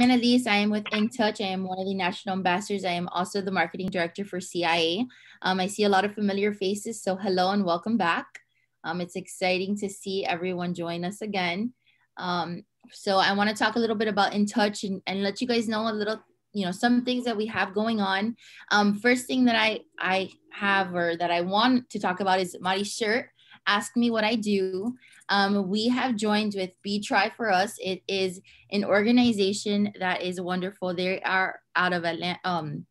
Annalise. I am with In Touch. I am one of the national ambassadors. I am also the marketing director for CIA. Um, I see a lot of familiar faces, so hello and welcome back. Um, it's exciting to see everyone join us again. Um, so I want to talk a little bit about In Touch and, and let you guys know a little, you know, some things that we have going on. Um, first thing that I I have or that I want to talk about is Mari's shirt. Ask me what I do. Um, we have joined with Be Try for Us. It is an organization that is wonderful. They are out of Atlanta, um,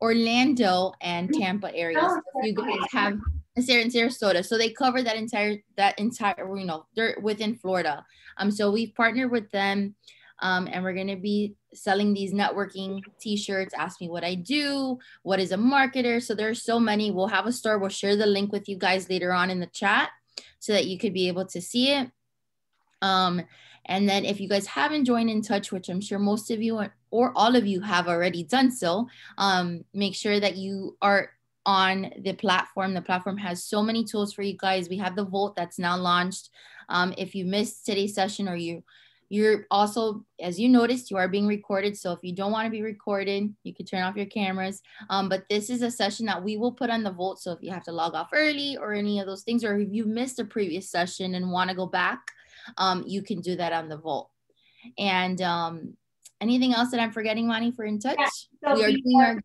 Orlando and Tampa areas. So you guys have Sarah and Sarasota. So they cover that entire that entire you know they're within Florida. Um, so we've partnered with them, um, and we're gonna be selling these networking T-shirts. Ask me what I do. What is a marketer? So there's so many. We'll have a store. We'll share the link with you guys later on in the chat so that you could be able to see it. Um, and then if you guys haven't joined in touch, which I'm sure most of you or all of you have already done so, um, make sure that you are on the platform. The platform has so many tools for you guys. We have the Vote that's now launched. Um, if you missed today's session or you you're also, as you noticed, you are being recorded. So if you don't want to be recorded, you can turn off your cameras. Um, but this is a session that we will put on the Vote. So if you have to log off early or any of those things, or if you missed a previous session and want to go back, um, you can do that on the Vote. And um, anything else that I'm forgetting, Monty, for In Touch? Yeah, so we are before, doing our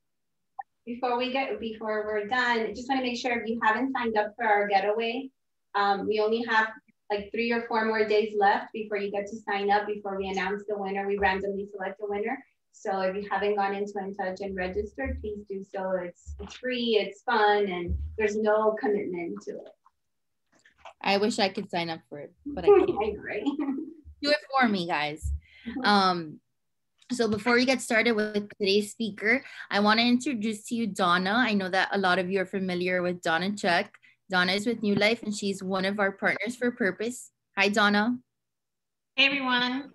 before we get before we're done, just want to make sure if you haven't signed up for our getaway, um, we only have like three or four more days left before you get to sign up before we announce the winner. We randomly select a winner. So if you haven't gone into InTouch and registered, please do so. It's, it's free, it's fun, and there's no commitment to it. I wish I could sign up for it, but I can't. I right? do it for me, guys. Um, so before we get started with today's speaker, I want to introduce to you Donna. I know that a lot of you are familiar with Donna Chuck. Donna is with New Life and she's one of our partners for Purpose. Hi, Donna. Hey, everyone.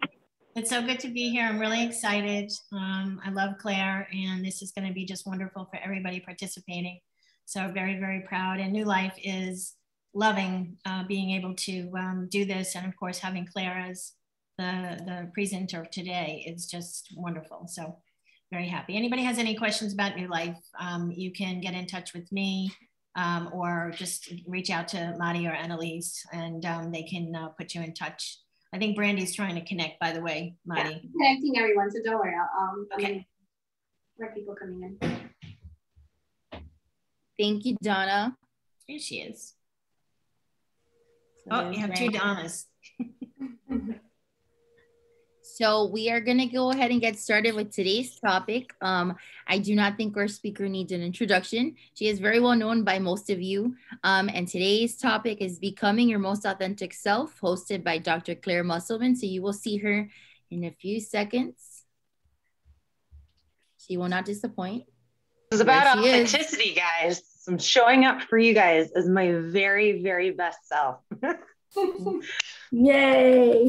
It's so good to be here. I'm really excited. Um, I love Claire, and this is going to be just wonderful for everybody participating. So, very, very proud. And New Life is loving uh, being able to um, do this. And of course, having Claire as the, the presenter today is just wonderful. So, very happy. Anybody has any questions about New Life, um, you can get in touch with me um, or just reach out to Madi or Annalise and um, they can uh, put you in touch. I think Brandy's trying to connect, by the way, Madi. Yeah, connecting everyone, so don't worry. I'll, okay. more people coming in. Thank you, Donna. Here she is. So oh, you have Brandy. two Donnas. So we are going to go ahead and get started with today's topic. Um, I do not think our speaker needs an introduction. She is very well known by most of you. Um, and today's topic is Becoming Your Most Authentic Self, hosted by Dr. Claire Muselman. So you will see her in a few seconds. She will not disappoint. It's about authenticity, is. guys. I'm showing up for you guys as my very, very best self. Yay.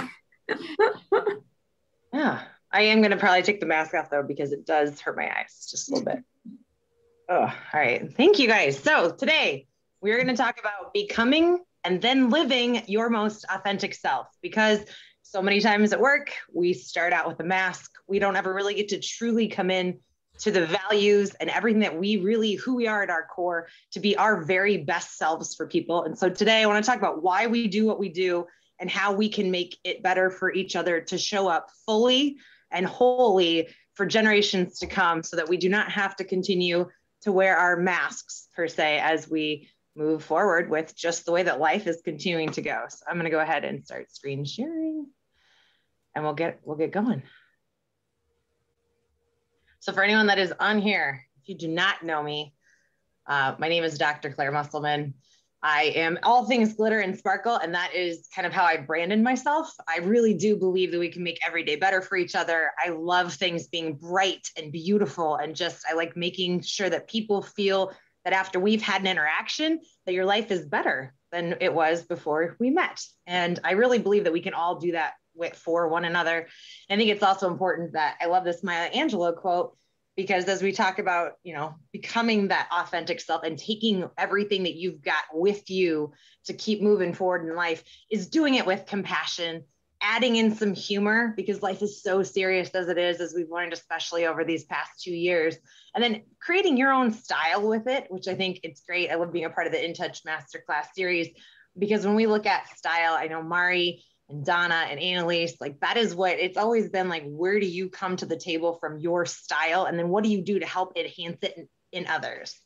Yeah. I am going to probably take the mask off though, because it does hurt my eyes just a little bit. Oh, all right. Thank you guys. So today we're going to talk about becoming and then living your most authentic self because so many times at work, we start out with a mask. We don't ever really get to truly come in to the values and everything that we really, who we are at our core, to be our very best selves for people. And so today I want to talk about why we do what we do and how we can make it better for each other to show up fully and wholly for generations to come so that we do not have to continue to wear our masks per se as we move forward with just the way that life is continuing to go. So I'm going to go ahead and start screen sharing and we'll get we'll get going. So for anyone that is on here, if you do not know me, uh, my name is Dr. Claire Muselman. I am all things glitter and sparkle, and that is kind of how I branded myself. I really do believe that we can make every day better for each other. I love things being bright and beautiful, and just I like making sure that people feel that after we've had an interaction, that your life is better than it was before we met. And I really believe that we can all do that with, for one another. I think it's also important that I love this Maya Angelou quote because as we talk about you know becoming that authentic self and taking everything that you've got with you to keep moving forward in life is doing it with compassion adding in some humor because life is so serious as it is, as we've learned, especially over these past two years. And then creating your own style with it, which I think it's great. I love being a part of the In Touch Masterclass series because when we look at style, I know Mari and Donna and Annalise, like that is what it's always been like. Where do you come to the table from your style? And then what do you do to help enhance it in, in others?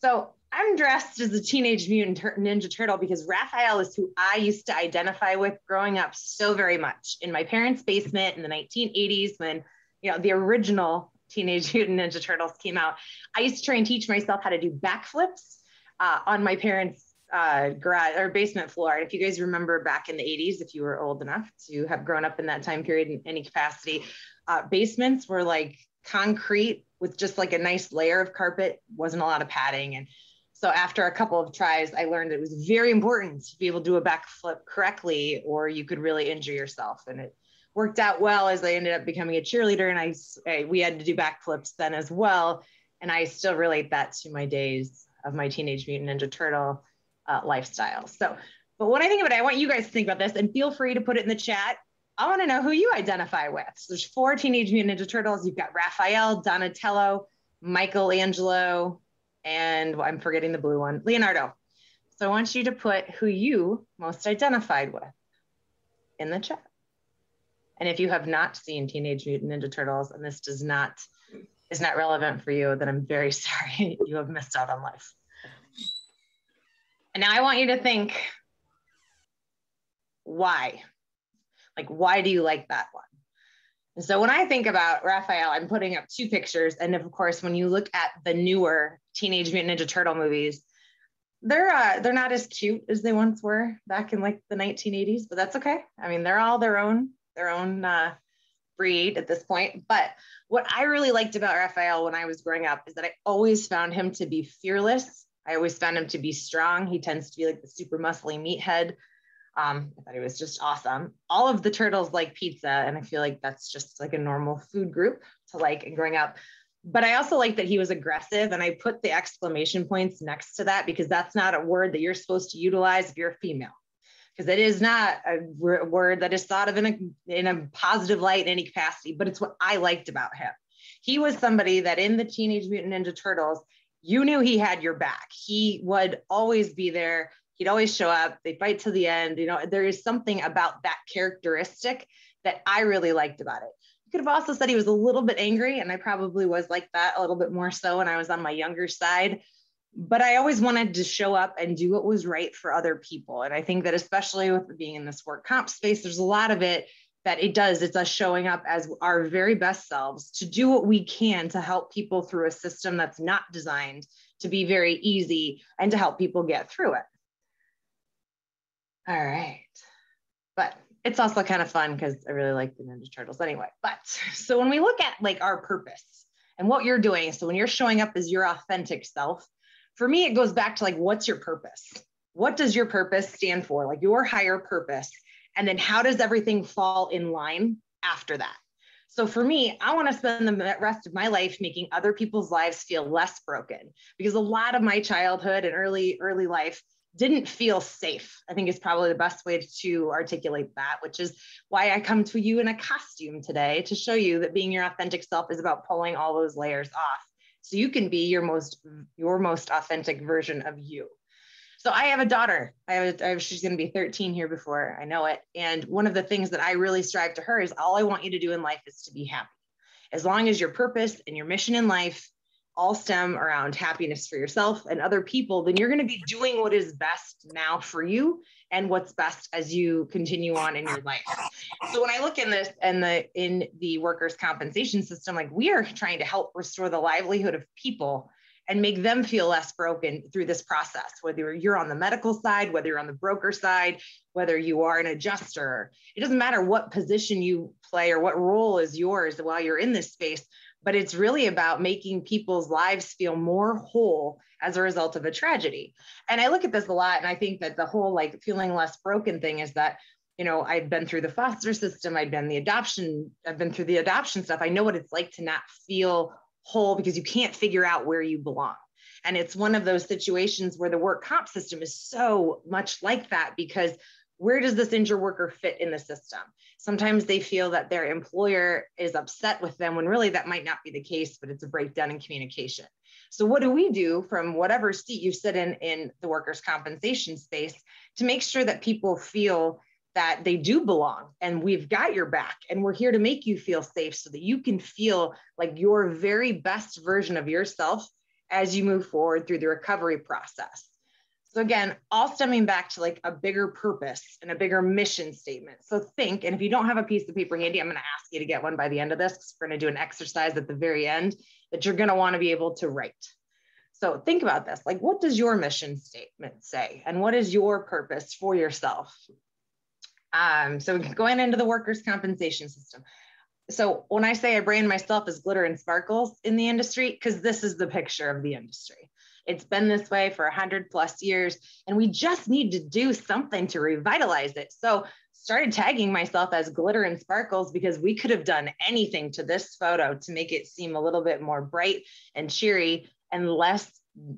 So I'm dressed as a teenage mutant ninja turtle because Raphael is who I used to identify with growing up so very much in my parents' basement in the 1980s when you know the original Teenage Mutant Ninja Turtles came out. I used to try and teach myself how to do backflips uh, on my parents' uh, garage or basement floor. if you guys remember back in the 80s, if you were old enough to have grown up in that time period in any capacity, uh, basements were like concrete with just like a nice layer of carpet, wasn't a lot of padding. And so after a couple of tries, I learned it was very important to be able to do a backflip correctly, or you could really injure yourself. And it worked out well as I ended up becoming a cheerleader, and I, I we had to do backflips then as well. And I still relate that to my days of my Teenage Mutant Ninja Turtle uh, lifestyle. So, but when I think about it, I want you guys to think about this, and feel free to put it in the chat. I want to know who you identify with. So there's four Teenage Mutant Ninja Turtles. You've got Raphael, Donatello, Michelangelo, and I'm forgetting the blue one, Leonardo. So I want you to put who you most identified with in the chat. And if you have not seen Teenage Mutant Ninja Turtles and this does not is not relevant for you, then I'm very sorry you have missed out on life. And now I want you to think why? Like, why do you like that one? And so when I think about Raphael, I'm putting up two pictures. And of course, when you look at the newer Teenage Mutant Ninja Turtle movies, they're uh, they're not as cute as they once were back in like the 1980s, but that's okay. I mean, they're all their own their own uh, breed at this point. But what I really liked about Raphael when I was growing up is that I always found him to be fearless. I always found him to be strong. He tends to be like the super muscly meathead um, I thought he was just awesome. All of the turtles like pizza, and I feel like that's just like a normal food group to like growing up. But I also like that he was aggressive, and I put the exclamation points next to that because that's not a word that you're supposed to utilize if you're a female, because it is not a word that is thought of in a in a positive light in any capacity. But it's what I liked about him. He was somebody that in the Teenage Mutant Ninja Turtles, you knew he had your back. He would always be there. He'd always show up. They fight to the end. You know there is something about that characteristic that i really liked about it. You could have also said he was a little bit angry and i probably was like that a little bit more so when i was on my younger side. But i always wanted to show up and do what was right for other people. And i think that especially with being in this work comp space there's a lot of it that it does it's us showing up as our very best selves to do what we can to help people through a system that's not designed to be very easy and to help people get through it all right. But it's also kind of fun because I really like the Ninja Turtles anyway. But so when we look at like our purpose and what you're doing, so when you're showing up as your authentic self, for me, it goes back to like, what's your purpose? What does your purpose stand for? Like your higher purpose. And then how does everything fall in line after that? So for me, I want to spend the rest of my life making other people's lives feel less broken because a lot of my childhood and early early life didn't feel safe. I think is probably the best way to articulate that, which is why I come to you in a costume today to show you that being your authentic self is about pulling all those layers off so you can be your most your most authentic version of you. So I have a daughter. I have, have she's going to be 13 here before I know it. And one of the things that I really strive to her is all I want you to do in life is to be happy. As long as your purpose and your mission in life all stem around happiness for yourself and other people, then you're going to be doing what is best now for you and what's best as you continue on in your life. So when I look in this and the in the workers' compensation system, like we are trying to help restore the livelihood of people and make them feel less broken through this process, whether you're on the medical side, whether you're on the broker side, whether you are an adjuster. It doesn't matter what position you play or what role is yours while you're in this space but it's really about making people's lives feel more whole as a result of a tragedy. And I look at this a lot and I think that the whole like feeling less broken thing is that you know I've been through the foster system, I've been the adoption, I've been through the adoption stuff. I know what it's like to not feel whole because you can't figure out where you belong. And it's one of those situations where the work comp system is so much like that because where does this injured worker fit in the system? Sometimes they feel that their employer is upset with them when really that might not be the case, but it's a breakdown in communication. So what do we do from whatever seat you sit in in the workers' compensation space to make sure that people feel that they do belong and we've got your back and we're here to make you feel safe so that you can feel like your very best version of yourself as you move forward through the recovery process. So again, all stemming back to like a bigger purpose and a bigger mission statement. So think, and if you don't have a piece of paper handy, I'm going to ask you to get one by the end of this. Because we're going to do an exercise at the very end that you're going to want to be able to write. So think about this. Like, what does your mission statement say? And what is your purpose for yourself? Um, so going into the workers' compensation system. So when I say I brand myself as glitter and sparkles in the industry, because this is the picture of the industry. It's been this way for 100 plus years, and we just need to do something to revitalize it. So started tagging myself as glitter and sparkles because we could have done anything to this photo to make it seem a little bit more bright and cheery and less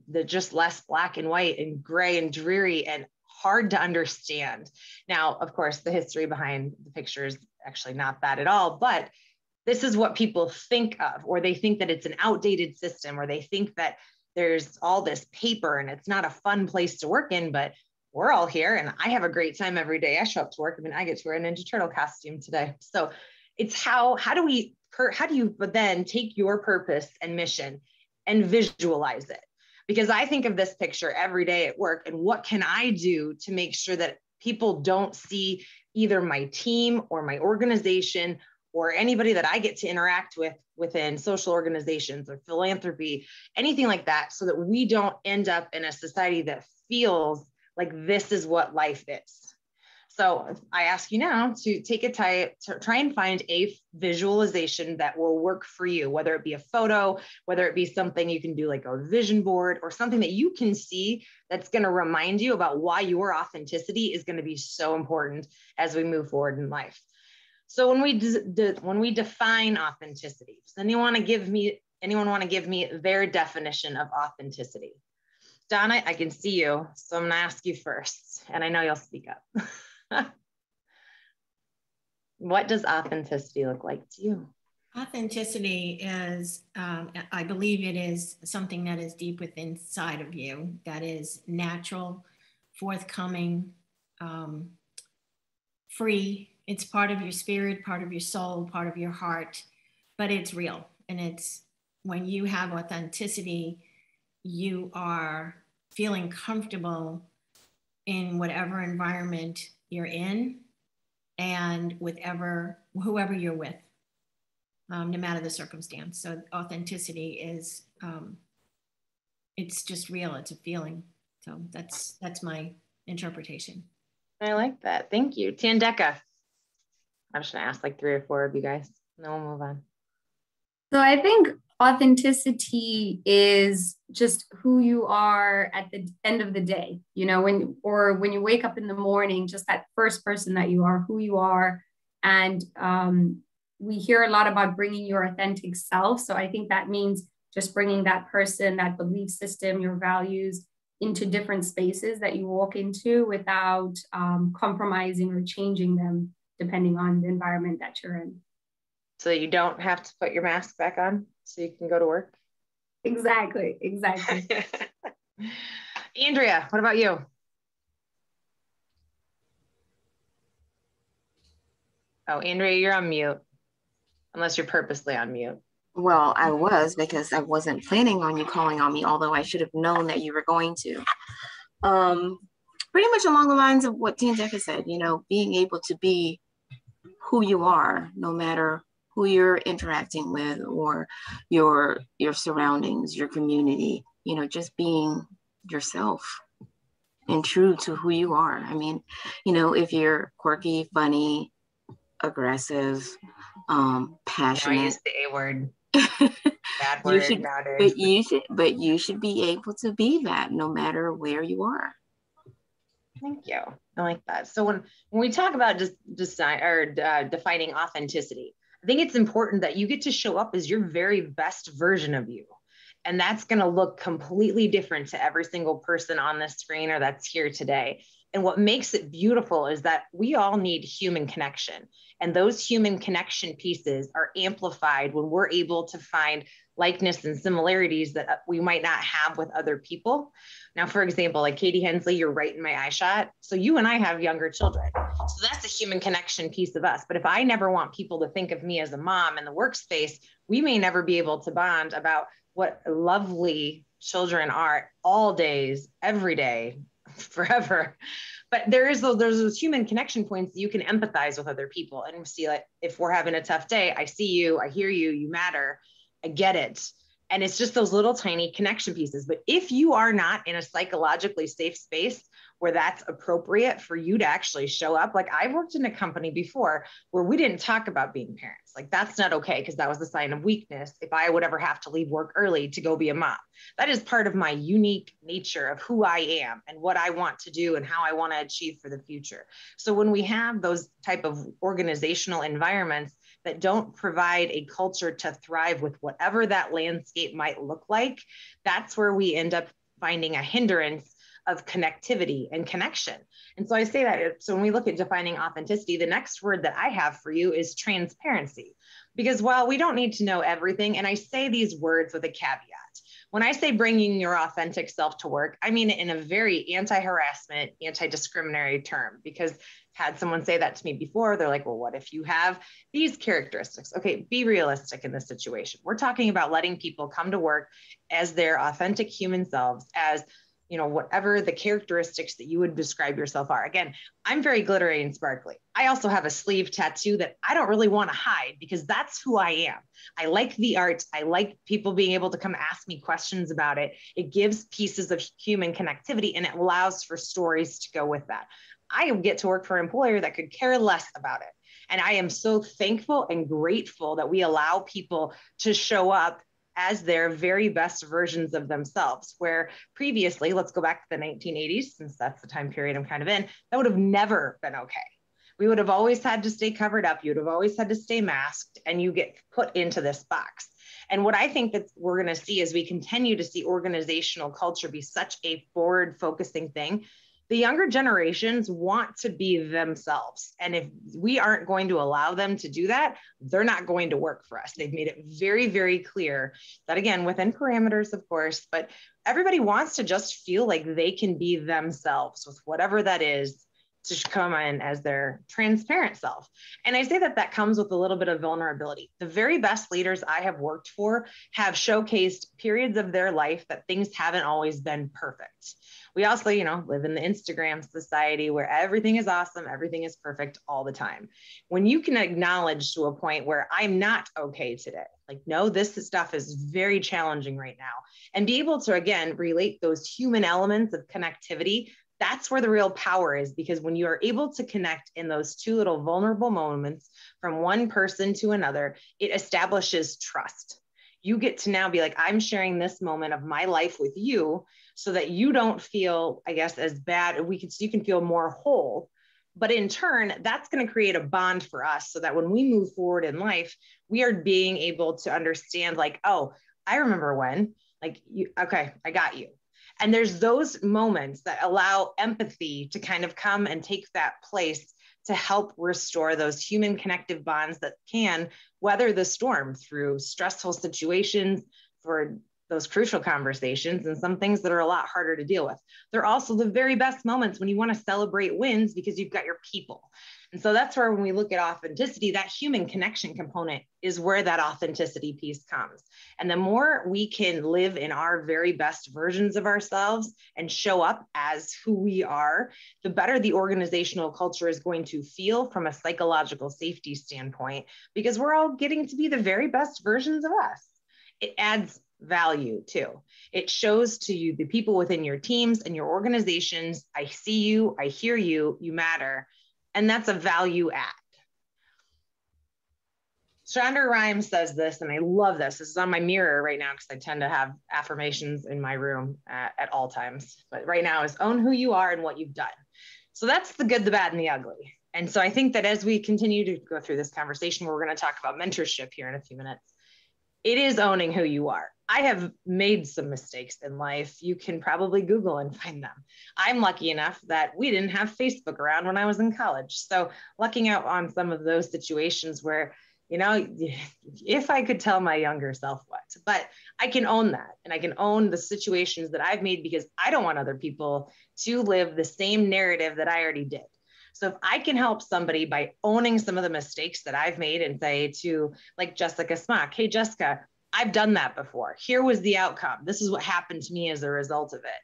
the just less black and white and gray and dreary and hard to understand. Now, of course, the history behind the picture is actually not that at all, but this is what people think of, or they think that it's an outdated system, or they think that there's all this paper and it's not a fun place to work in, but we're all here and I have a great time every day. I show up to work. I mean, I get to wear a Ninja Turtle costume today. So it's how, how do we, how do you then take your purpose and mission and visualize it? Because I think of this picture every day at work and what can I do to make sure that people don't see either my team or my organization or anybody that I get to interact with within social organizations or philanthropy, anything like that, so that we don't end up in a society that feels like this is what life is. So I ask you now to take a time to try and find a visualization that will work for you, whether it be a photo, whether it be something you can do like a vision board or something that you can see that's going to remind you about why your authenticity is going to be so important as we move forward in life. So when we de- when we define authenticity, does anyone want to give me anyone want to give me their definition of authenticity? Donna, I can see you, so I'm going to ask you first, and I know you'll speak up. what does authenticity look like to you? Authenticity is, um, I believe it is something that is deep within inside of you, that is natural, forthcoming, um, free. It's part of your spirit, part of your soul, part of your heart, but it's real. And it's when you have authenticity, you are feeling comfortable in whatever environment you're in and with ever whoever you're with um, no matter the circumstance. So authenticity is um, it's just real it's a feeling. So that's that's my interpretation. I like that. Thank you. Tandeka. I'm just gonna ask like three or four of you guys and then we'll move on. So i think authenticity is just who you are at the end of the day you know when or when you wake up in the morning just that first person that you are who you are. And um, we hear a lot about bringing your authentic self. So i think that means just bringing that person that belief system your values into different spaces that you walk into without um, compromising or changing them depending on the environment that you're in. So you don't have to put your mask back on so you can go to work? Exactly, exactly. Andrea, what about you? Oh, Andrea, you're on mute, unless you're purposely on mute. Well, I was because I wasn't planning on you calling on me, although I should have known that you were going to. Um, pretty much along the lines of what Tandeka said, you know, being able to be who you are, no matter who you're interacting with or your your surroundings your community you know just being yourself and true to who you are i mean you know if you're quirky funny aggressive um passionate the a word bad word you should, but you should but you should be able to be that no matter where you are Thank you. I like that. So when when we talk about just design or uh, defining authenticity, think it's important that you get to show up as your very best version of you. And that's going to look completely different to every single person on this screen or that's here today. And what makes it beautiful is that we all need human connection. And those human connection pieces are amplified when we're able to find likeness and similarities that uh, we might not have with other people. Now, for example, like Katie Hensley, you're right in my eye shot. So you and I have younger children. So that's a human connection piece of us. But if I never want people to think of me as a mom in the workspace, we may never be able to bond about what lovely children are all days, every day, forever but there is those there's those human connection points that you can empathize with other people and see like if we're having a tough day i see you i hear you you matter i get it and it's just those little tiny connection pieces but if you are not in a psychologically safe space where that's appropriate for you to actually show up. Like I've worked in a company before where we didn't talk about being parents. Like that's not okay because that was a sign of weakness if I would ever have to leave work early to go be a mom. That is part of my unique nature of who I am and what I want to do and how I want to achieve for the future. So when we have those type of organizational environments that don't provide a culture to thrive with whatever that landscape might look like, that's where we end up finding a hindrance of connectivity and connection. And so I say that so when we look at defining authenticity, the next word that I have for you is transparency. Because while we don't need to know everything, and I say these words with a caveat, when I say bringing your authentic self to work, I mean it in a very anti harassment, anti discriminatory term. Because had someone say that to me before, they're like, well, what if you have these characteristics? Okay, be realistic in this situation. We're talking about letting people come to work as their authentic human selves, as you know, whatever the characteristics that you would describe yourself are. Again, I'm very glittery and sparkly. I also have a sleeve tattoo that I don't really want to hide because that's who I am. I like the art. I like people being able to come ask me questions about it. It gives pieces of human connectivity and it allows for stories to go with that. I get to work for an employer that could care less about it. And I am so thankful and grateful that we allow people to show up as their very best versions of themselves. Where previously, let's go back to the 1980s, since that's the time period I'm kind of in, that would have never been okay. We would have always had to stay covered up. You would have always had to stay masked, and you get put into this box. And what I think that we're going to see as we continue to see organizational culture be such a forward focusing thing the younger generations want to be themselves. And if we aren't going to allow them to do that, they're not going to work for us. They've made it very, very clear that, again, within parameters, of course, but everybody wants to just feel like they can be themselves with whatever that is to come in as their transparent self. And I say that that comes with a little bit of vulnerability. The very best leaders I have worked for have showcased periods of their life that things haven't always been perfect we also, you know, live in the Instagram society where everything is awesome, everything is perfect all the time. When you can acknowledge to a point where I'm not okay today, like, no, this stuff is very challenging right now, and be able to, again, relate those human elements of connectivity that's where the real power is because when you are able to connect in those two little vulnerable moments from one person to another, it establishes trust. You get to now be like, I'm sharing this moment of my life with you so that you don't feel, I guess, as bad. We can, you can feel more whole. But in turn, that's going to create a bond for us so that when we move forward in life, we are being able to understand, like, oh, I remember when, like, you, okay, I got you. And there's those moments that allow empathy to kind of come and take that place to help restore those human connective bonds that can weather the storm through stressful situations, for those crucial conversations and some things that are a lot harder to deal with. They're also the very best moments when you want to celebrate wins because you've got your people. And so that's where when we look at authenticity, that human connection component is where that authenticity piece comes. And the more we can live in our very best versions of ourselves and show up as who we are, the better the organizational culture is going to feel from a psychological safety standpoint, because we're all getting to be the very best versions of us. It adds value too. It shows to you, the people within your teams and your organizations, I see you, I hear you, you matter. And that's a value add. Shonda Rhimes says this, and I love this. This is on my mirror right now because I tend to have affirmations in my room at, at all times. But right now is own who you are and what you've done. So that's the good, the bad, and the ugly. And so I think that as we continue to go through this conversation, we're going to talk about mentorship here in a few minutes it is owning who you are. I have made some mistakes in life. You can probably Google and find them. I'm lucky enough that we didn't have Facebook around when I was in college. So, lucking out on some of those situations where, you know, if I could tell my younger self what, but I can own that and I can own the situations that I've made because I don't want other people to live the same narrative that I already did. So if I can help somebody by owning some of the mistakes that I've made and say to like Jessica Smock, hey, Jessica, I've done that before. Here was the outcome. This is what happened to me as a result of it.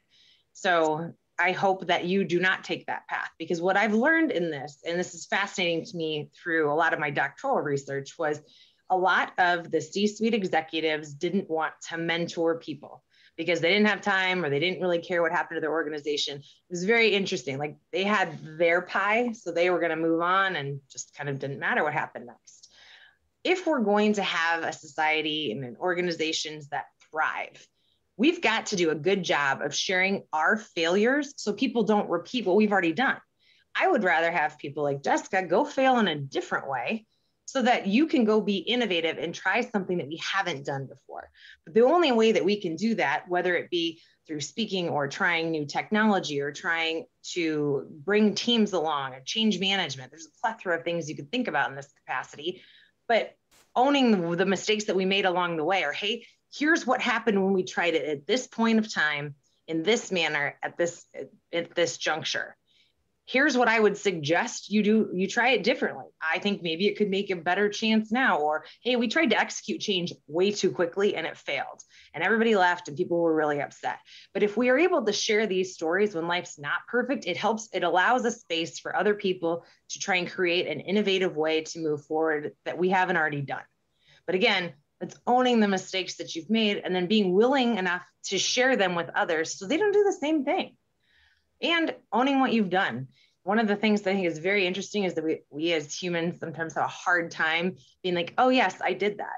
So I hope that you do not take that path because what I've learned in this, and this is fascinating to me through a lot of my doctoral research, was a lot of the C suite executives didn't want to mentor people because they didn't have time or they didn't really care what happened to their organization. It was very interesting. Like they had their pie, so they were going to move on and just kind of didn't matter what happened next if we're going to have a society and organizations that thrive, we've got to do a good job of sharing our failures so people don't repeat what we've already done. I would rather have people like Jessica go fail in a different way so that you can go be innovative and try something that we haven't done before. But the only way that we can do that, whether it be through speaking or trying new technology or trying to bring teams along or change management, there's a plethora of things you could think about in this capacity but owning the mistakes that we made along the way or hey here's what happened when we tried it at this point of time in this manner at this at this juncture here's what I would suggest you do you try it differently. I think maybe it could make a better chance now or hey, we tried to execute change way too quickly and it failed. And everybody left and people were really upset. But if we are able to share these stories when life's not perfect, it helps it allows a space for other people to try and create an innovative way to move forward that we haven't already done. But again, it's owning the mistakes that you've made and then being willing enough to share them with others so they don't do the same thing and owning what you've done. One of the things that I think is very interesting is that we, we as humans sometimes have a hard time being like, oh, yes, I did that.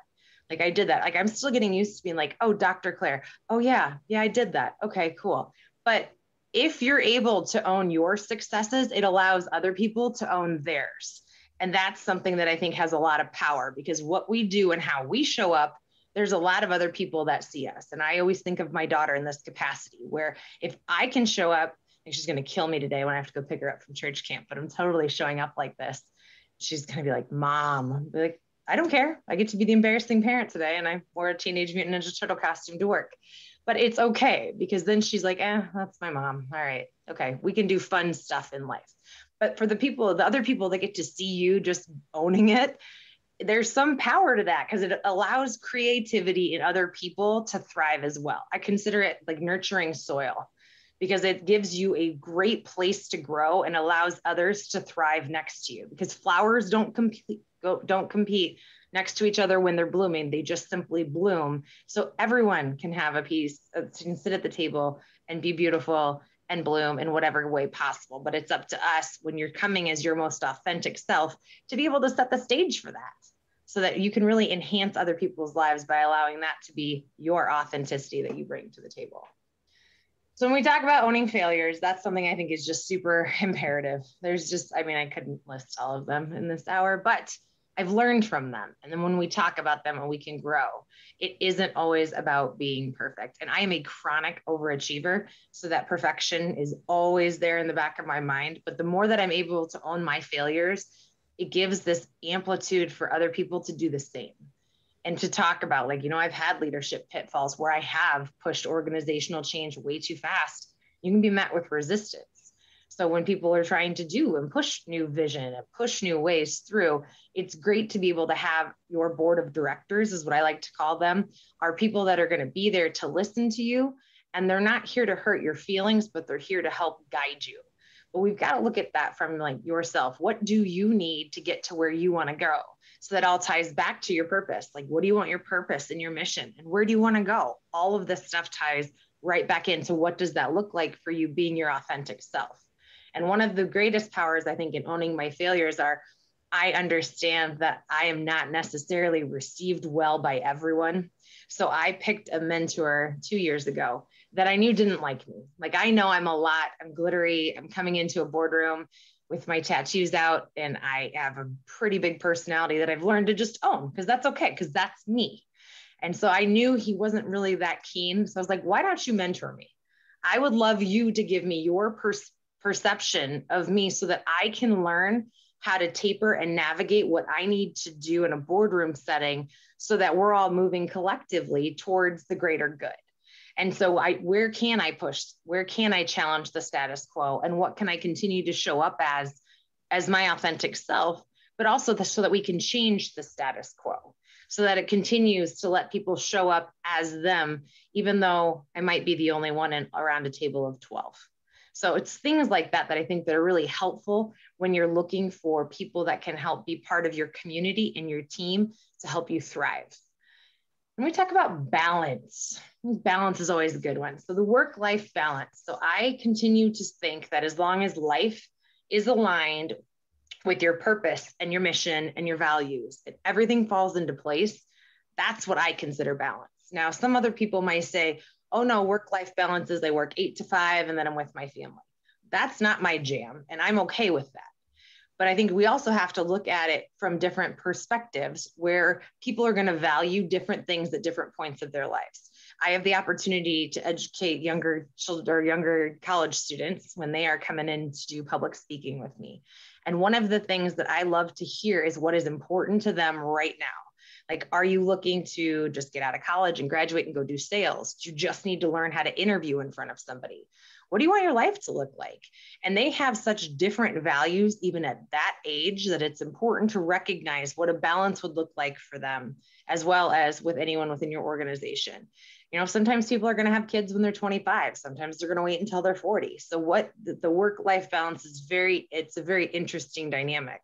Like I did that. Like I'm still getting used to being like, oh, Dr. Claire. Oh, yeah, yeah, I did that. Okay, cool. But if you're able to own your successes, it allows other people to own theirs. And that's something that I think has a lot of power because what we do and how we show up there's a lot of other people that see us. And I always think of my daughter in this capacity where if I can show up she's going to kill me today when I have to go pick her up from church camp, but I'm totally showing up like this. She's going to be like, Mom, be like, I don't care. I get to be the embarrassing parent today. And I wore a Teenage Mutant Ninja Turtle costume to work. But it's okay because then she's like, eh, that's my mom. All right. Okay. We can do fun stuff in life. But for the people, the other people that get to see you just owning it, there's some power to that because it allows creativity in other people to thrive as well. I consider it like nurturing soil because it gives you a great place to grow and allows others to thrive next to you. Because flowers don't compete don't compete next to each other when they're blooming. They just simply bloom. So everyone can have a piece uh, can sit at the table and be beautiful and bloom in whatever way possible. But it's up to us when you're coming as your most authentic self to be able to set the stage for that so that you can really enhance other people's lives by allowing that to be your authenticity that you bring to the table so when we talk about owning failures, that's something I think is just super imperative. There's just, I mean, I couldn't list all of them in this hour, but I've learned from them. And then when we talk about them and we can grow, it isn't always about being perfect. And I am a chronic overachiever. So that perfection is always there in the back of my mind. But the more that I'm able to own my failures, it gives this amplitude for other people to do the same and to talk about like you know i've had leadership pitfalls where i have pushed organizational change way too fast. You can be met with resistance. So when people are trying to do and push new vision and push new ways through it's great to be able to have your board of directors is what i like to call them are people that are going to be there to listen to you. And they're not here to hurt your feelings but they're here to help guide you. But we've got to look at that from like yourself. What do you need to get to where you want to go so that all ties back to your purpose. Like, what do you want your purpose and your mission? And where do you want to go? All of this stuff ties right back into what does that look like for you being your authentic self. And one of the greatest powers, I think, in owning my failures are I understand that I am not necessarily received well by everyone. So I picked a mentor two years ago that I knew didn't like me. Like I know I'm a lot, I'm glittery, I'm coming into a boardroom with my tattoos out and I have a pretty big personality that I've learned to just own because that's okay because that's me. And so I knew he wasn't really that keen. So I was like, why don't you mentor me? I would love you to give me your per- perception of me so that I can learn how to taper and navigate what I need to do in a boardroom setting so that we're all moving collectively towards the greater good. And so I where can I push? Where can I challenge the status quo and what can I continue to show up as as my authentic self, but also the, so that we can change the status quo so that it continues to let people show up as them even though I might be the only one in around a table of 12. So it's things like that that I think that are really helpful when you're looking for people that can help be part of your community and your team to help you thrive. When we talk about balance, balance is always a good one. So the work life balance. So I continue to think that as long as life is aligned with your purpose and your mission and your values, and everything falls into place, that's what I consider balance. Now, some other people might say, oh no, work life balance is I work eight to five and then I'm with my family. That's not my jam. And I'm okay with that. But I think we also have to look at it from different perspectives where people are going to value different things at different points of their lives. I have the opportunity to educate younger children or younger college students when they are coming in to do public speaking with me. And one of the things that I love to hear is what is important to them right now. Like, are you looking to just get out of college and graduate and go do sales? Do you just need to learn how to interview in front of somebody? What do you want your life to look like? And they have such different values, even at that age, that it's important to recognize what a balance would look like for them, as well as with anyone within your organization. You know, sometimes people are going to have kids when they're 25, sometimes they're going to wait until they're 40. So, what the work life balance is very, it's a very interesting dynamic.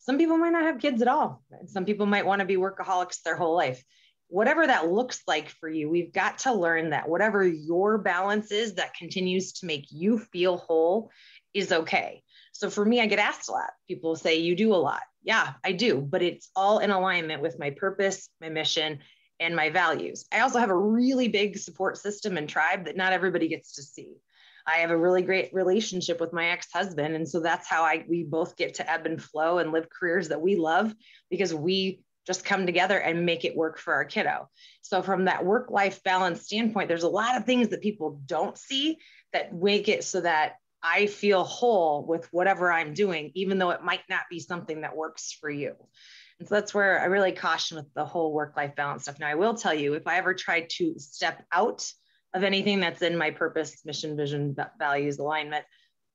Some people might not have kids at all. Some people might want to be workaholics their whole life. Whatever that looks like for you, we've got to learn that whatever your balance is that continues to make you feel whole is okay. So for me, I get asked a lot. People say, You do a lot. Yeah, I do, but it's all in alignment with my purpose, my mission, and my values. I also have a really big support system and tribe that not everybody gets to see. I have a really great relationship with my ex-husband. And so that's how I we both get to ebb and flow and live careers that we love because we just come together and make it work for our kiddo. So from that work-life balance standpoint, there's a lot of things that people don't see that make it so that I feel whole with whatever I'm doing, even though it might not be something that works for you. And so that's where I really caution with the whole work life balance stuff. Now, I will tell you, if I ever tried to step out of anything that's in my purpose, mission, vision, values, alignment,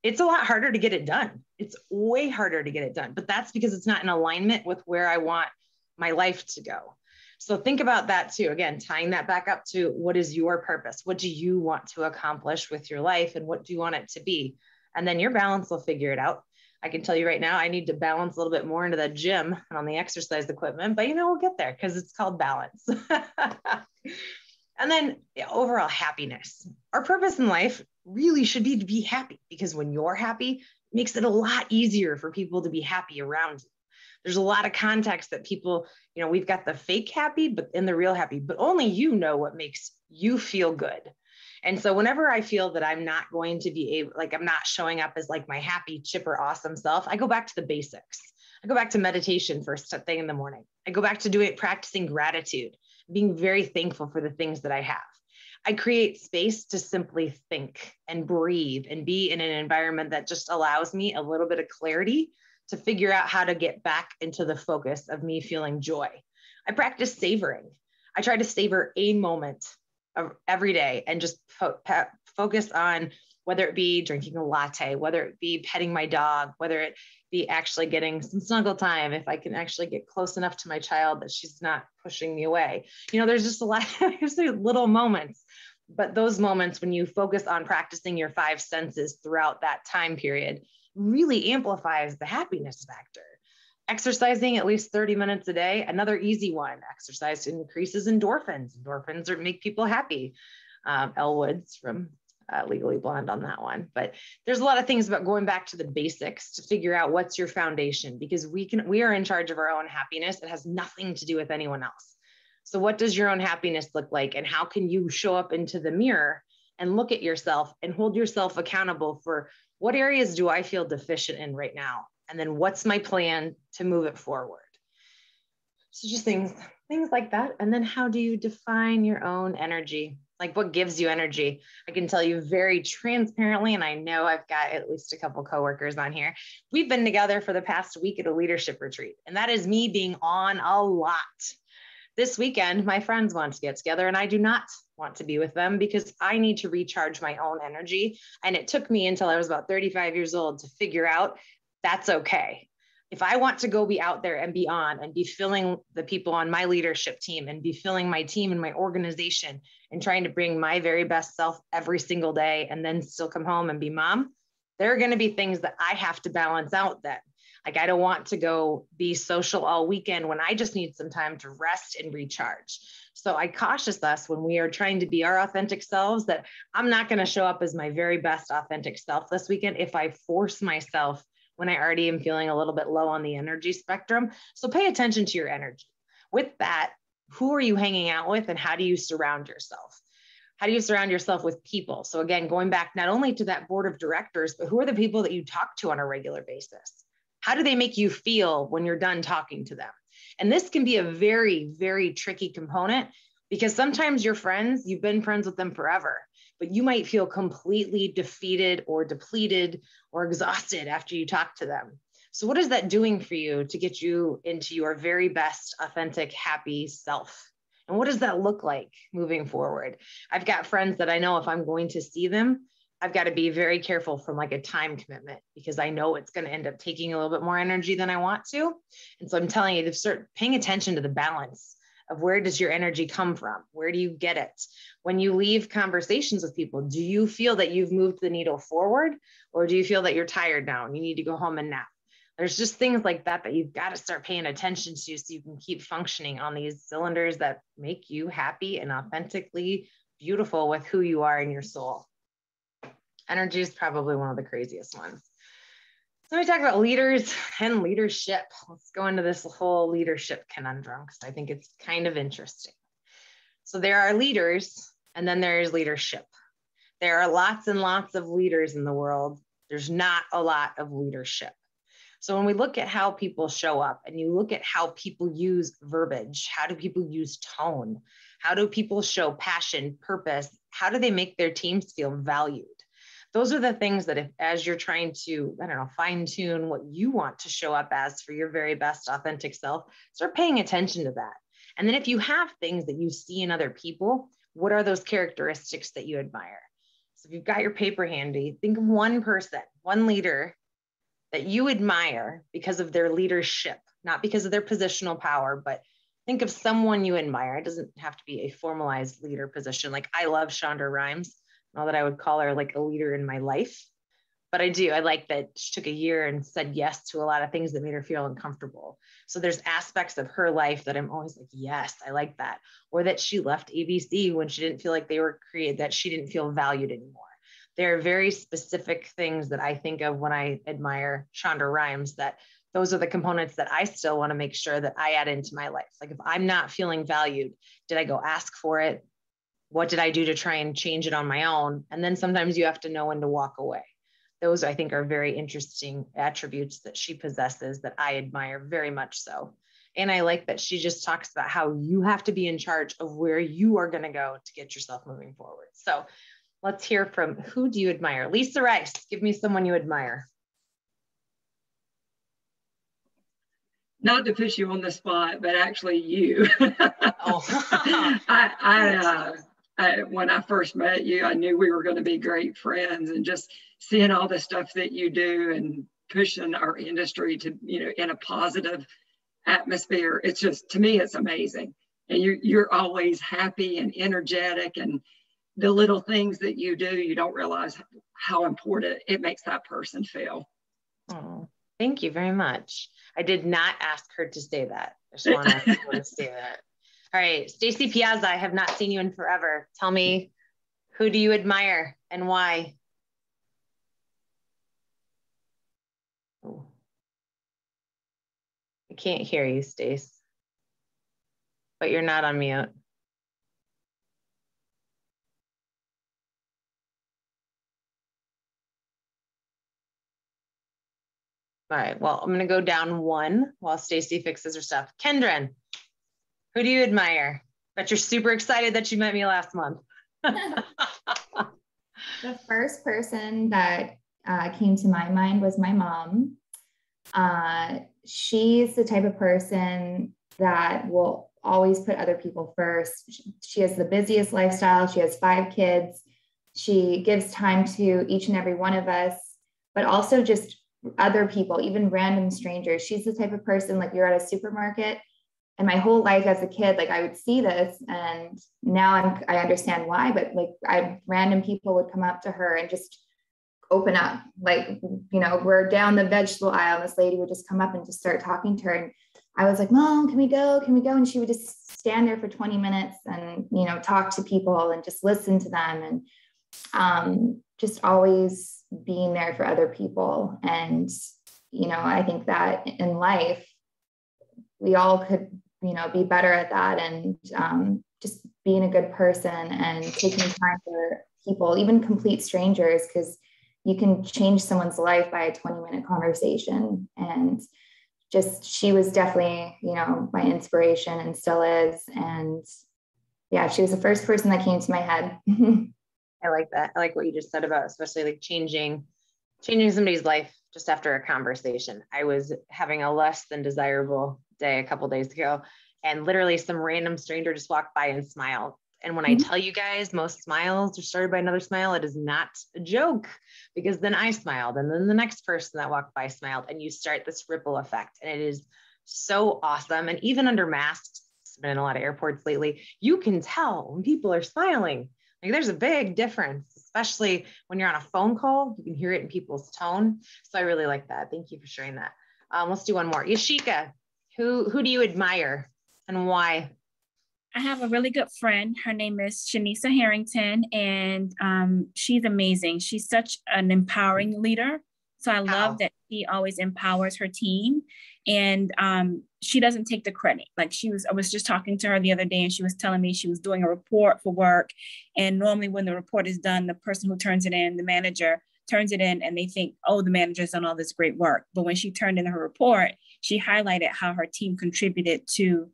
it's a lot harder to get it done. It's way harder to get it done, but that's because it's not in alignment with where I want my life to go. So think about that too. Again, tying that back up to what is your purpose? What do you want to accomplish with your life and what do you want it to be? And then your balance will figure it out. I can tell you right now, I need to balance a little bit more into the gym and on the exercise equipment, but you know, we'll get there because it's called balance. And then yeah, overall happiness. Our purpose in life really should be to be happy because when you're happy, it makes it a lot easier for people to be happy around you. There's a lot of context that people, you know, we've got the fake happy, but in the real happy, but only you know what makes you feel good. And so whenever I feel that I'm not going to be able, like I'm not showing up as like my happy, chipper, awesome self, I go back to the basics. I go back to meditation first thing in the morning. I go back to doing it, practicing gratitude being very thankful for the things that I have. I create space to simply think and breathe and be in an environment that just allows me a little bit of clarity to figure out how to get back into the focus of me feeling joy. I practice savoring. I try to savor a moment of every day and just fo- focus on whether it be drinking a latte, whether it be petting my dog, whether it be actually getting some snuggle time, if I can actually get close enough to my child that she's not pushing me away. You know, there's just a lot, there's little moments, but those moments when you focus on practicing your five senses throughout that time period really amplifies the happiness factor. Exercising at least 30 minutes a day, another easy one. Exercise increases endorphins. Endorphins are, make people happy. Um, from uh, Legally Blonde on that one. But there's a lot of things about going back to the basics to figure out what's your foundation because we can we are in charge of our own happiness. It has nothing to do with anyone else. So what does your own happiness look like and how can you show up into the mirror and look at yourself and hold yourself accountable for what areas do I feel deficient in right now? And then what's my plan to move it forward? So just things things like that. And then how do you define your own energy? Like what gives you energy? I can tell you very transparently, and I know I've got at least a couple coworkers on here. We've been together for the past week at a leadership retreat, and that is me being on a lot. This weekend, my friends want to get together, and I do not want to be with them because I need to recharge my own energy. And it took me until I was about 35 years old to figure out that's okay if I want to go be out there and be on and be filling the people on my leadership team and be filling my team and my organization and trying to bring my very best self every single day and then still come home and be mom, there are going to be things that I have to balance out then. Like, I don't want to go be social all weekend when I just need some time to rest and recharge. So, I cautious us when we are trying to be our authentic selves that I'm not going to show up as my very best authentic self this weekend if I force myself when I already am feeling a little bit low on the energy spectrum. So pay attention to your energy. With that, who are you hanging out with and how do you surround yourself? How do you surround yourself with people? So, again, going back not only to that board of directors, but who are the people that you talk to on a regular basis? How do they make you feel when you're done talking to them? And this can be a very, very tricky component because sometimes your friends, you've been friends with them forever but you might feel completely defeated or depleted or exhausted after you talk to them. So, what is that doing for you to get you into your very best, authentic, happy self? And what does that look like moving forward? I've got friends that I know if I'm going to see them, I've got to be very careful from like a time commitment because I know it's going to end up taking a little bit more energy than I want to. And so I'm telling you to start paying attention to the balance of where does your energy come from? Where do you get it? When you leave conversations with people, do you feel that you've moved the needle forward or do you feel that you're tired now and you need to go home and nap? There's just things like that that you've got to start paying attention to so you can keep functioning on these cylinders that make you happy and authentically beautiful with who you are in your soul. Energy is probably one of the craziest ones. So we talk about leaders and leadership. Let's go into this whole leadership conundrum because I think it's kind of interesting. So there are leaders and then there's leadership. There are lots and lots of leaders in the world. There's not a lot of leadership. So when we look at how people show up and you look at how people use verbiage, how do people use tone? How do people show passion, purpose? How do they make their teams feel valued? Those are the things that if as you're trying to i don't know fine tune what you want to show up as for your very best authentic self start paying attention to that. And then if you have things that you see in other people what are those characteristics that you admire? So if you've got your paper handy think of one person one leader that you admire because of their leadership not because of their positional power but think of someone you admire. It doesn't have to be a formalized leader position. Like i love shonda rhimes not that I would call her like a leader in my life, but I do. I like that she took a year and said yes to a lot of things that made her feel uncomfortable. So there's aspects of her life that I'm always like, yes, I like that. Or that she left ABC when she didn't feel like they were created, that she didn't feel valued anymore. There are very specific things that I think of when I admire Shonda Rhimes that those are the components that I still want to make sure that I add into my life. Like if I'm not feeling valued, did I go ask for it? What did I do to try and change it on my own? And then sometimes you have to know when to walk away. Those I think are very interesting attributes that she possesses that I admire very much so. And I like that she just talks about how you have to be in charge of where you are going to go to get yourself moving forward. So let's hear from who do you admire? Lisa Rice, give me someone you admire. Not to push you on the spot, but actually you. oh. I, I uh, I, when I first met you, I knew we were going to be great friends and just seeing all the stuff that you do and pushing our industry to, you know, in a positive atmosphere. It's just, to me, it's amazing. And you, you're always happy and energetic and the little things that you do, you don't realize how important it makes that person feel. Oh, thank you very much. I did not ask her to say that. I just want to say that. All right, Stacy Piazza, I have not seen you in forever. Tell me, who do you admire and why? I can't hear you, Stace. But you're not on mute. All right, well, I'm gonna go down one while Stacy fixes her stuff. Kendron, Who do you admire? But you're super excited that you met me last month. the first person that uh, came to my mind was my mom. Uh, she's the type of person that will always put other people first. She has the busiest lifestyle. She has five kids. She gives time to each and every one of us, but also just other people, even random strangers. She's the type of person like you're at a supermarket. And my whole life as a kid, like I would see this, and now I'm I understand why. But like I random people would come up to her and just open up. Like, you know, we're down the vegetable aisle, and this lady would just come up and just start talking to her. And I was like, Mom, can we go? Can we go? And she would just stand there for 20 minutes and, you know, talk to people and just listen to them and um, just always being there for other people. And, you know, I think that in life, we all could, you know, be better at that and um, just being a good person and taking time for people, even complete strangers, because you can change someone's life by a 20 minute conversation. And just, she was definitely, you know, my inspiration and still is. And yeah, she was the first person that came to my head. I like that. I like what you just said about especially like changing, changing somebody's life just after a conversation. I was having a less than desirable day a couple days ago, and literally some random stranger just walked by and smiled and when mm-hmm. I tell you guys, most smiles are started by another smile, it is not a joke because then I smiled and then the next person that walked by smiled and you start this ripple effect. And it is so awesome. And even under masks, been in a lot of airports lately, you can tell when people are smiling. Like there's a big difference, especially when you're on a phone call, you can hear it in people's tone. So I really like that. Thank you for sharing that. Um, let's do one more. Yashika, who who do you admire and why? I have a really good friend. Her name is Shanisa Harrington, and um, she's amazing. She's such an empowering leader. So I love that she always empowers her team, and um, she doesn't take the credit. Like she was, I was just talking to her the other day, and she was telling me she was doing a report for work, and normally when the report is done, the person who turns it in, the manager, turns it in, and they think, oh, the manager's done all this great work. But when she turned in her report, she highlighted how her team contributed to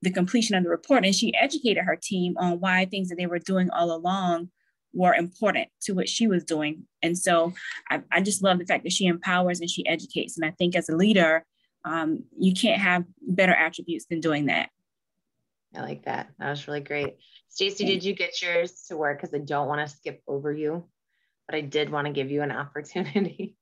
the completion of the report. And she educated her team on why things that they were doing all along were important to what she was doing. And so I, I just love the fact that she empowers and she educates. And I think as a leader, um, you can't have better attributes than doing that. I like that. That was really great. Stacy, did you get yours to work? Because I don't want to skip over you, but I did want to give you an opportunity.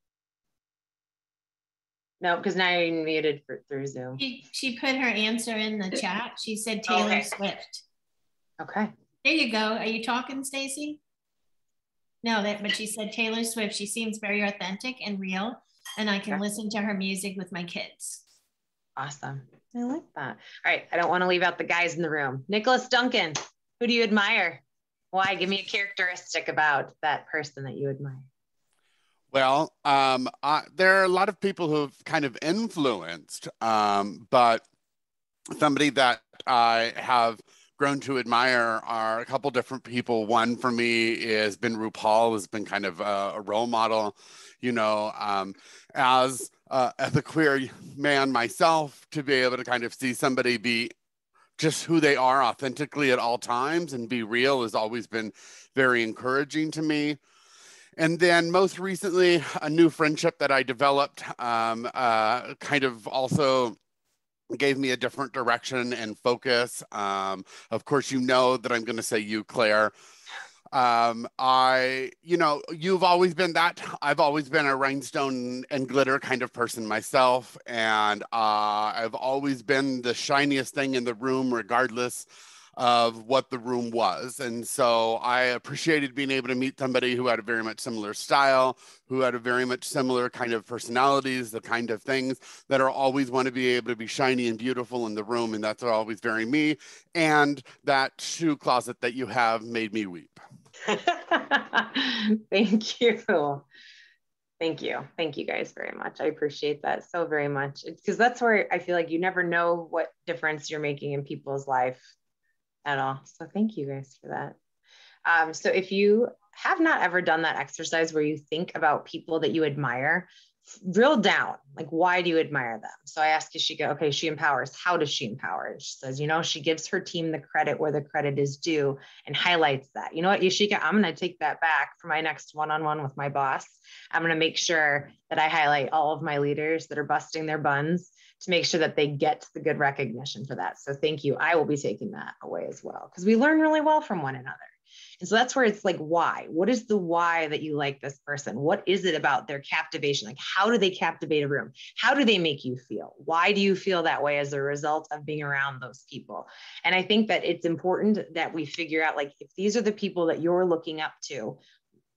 No, because now you're muted for, through Zoom. She, she put her answer in the chat. She said oh, Taylor okay. Swift. Okay. There you go. Are you talking, Stacy? No, that but she said Taylor Swift. She seems very authentic and real, and I can okay. listen to her music with my kids. Awesome. I like that. All right. I don't want to leave out the guys in the room. Nicholas Duncan, who do you admire? Why? Give me a characteristic about that person that you admire. Well, um, I, there are a lot of people who've kind of influenced, um, but somebody that I have grown to admire are a couple different people. One for me is been RuPaul, has been kind of a, a role model, you know, um, as uh, as a queer man myself, to be able to kind of see somebody be just who they are authentically at all times and be real has always been very encouraging to me. And then most recently, a new friendship that I developed um, uh, kind of also gave me a different direction and focus. Um, of course, you know that I'm going to say you, Claire. Um, I, you know, you've always been that. I've always been a rhinestone and glitter kind of person myself. And uh, I've always been the shiniest thing in the room, regardless of what the room was. And so I appreciated being able to meet somebody who had a very much similar style, who had a very much similar kind of personalities, the kind of things that are always want to be able to be shiny and beautiful in the room. And that's always very me. And that shoe closet that you have made me weep. Thank you. Thank you. Thank you guys very much. I appreciate that so very much. Because that's where I feel like you never know what difference you're making in people's life at all. So thank you guys for that. Um, so if you have not ever done that exercise where you think about people that you admire, drill down like why do you admire them? So i asked Yashika, okay she empowers. How does she empower? She says you know she gives her team the credit where the credit is due and highlights that. You know what Yashika, i'm going to take that back for my next one-on-one with my boss. I'm going to make sure that i highlight all of my leaders that are busting their buns to make sure that they get the good recognition for that so thank you i will be taking that away as well because we learn really well from one another and so that's where it's like, why? What is the why that you like this person? What is it about their captivation? Like, how do they captivate a room? How do they make you feel? Why do you feel that way as a result of being around those people? And I think that it's important that we figure out, like, if these are the people that you're looking up to,